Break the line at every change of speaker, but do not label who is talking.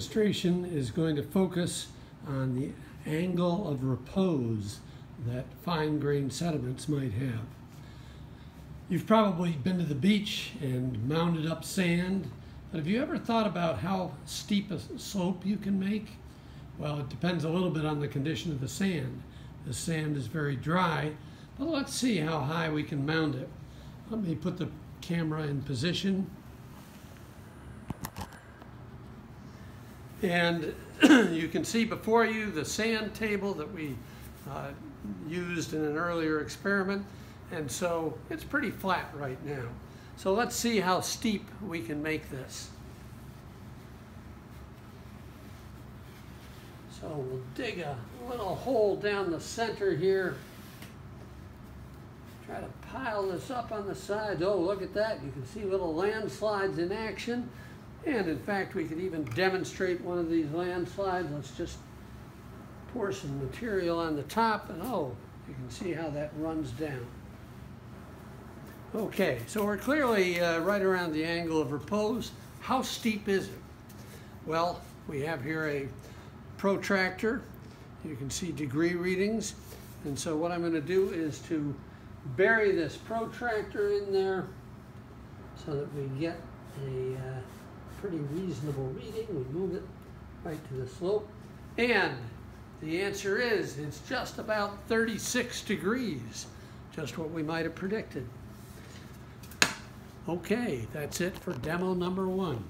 demonstration is going to focus on the angle of repose that fine-grained sediments might have. You've probably been to the beach and mounded up sand, but have you ever thought about how steep a slope you can make? Well, it depends a little bit on the condition of the sand. The sand is very dry, but let's see how high we can mound it. Let me put the camera in position. And you can see before you the sand table that we uh, used in an earlier experiment. And so it's pretty flat right now. So let's see how steep we can make this. So we'll dig a little hole down the center here. Try to pile this up on the sides. Oh, look at that. You can see little landslides in action. And in fact, we could even demonstrate one of these landslides. Let's just pour some material on the top and oh, you can see how that runs down. Okay, so we're clearly uh, right around the angle of repose. How steep is it? Well, we have here a protractor. You can see degree readings. And so what I'm going to do is to bury this protractor in there so that we get a uh, pretty reasonable reading. We move it right to the slope. And the answer is it's just about 36 degrees, just what we might have predicted. Okay, that's it for demo number one.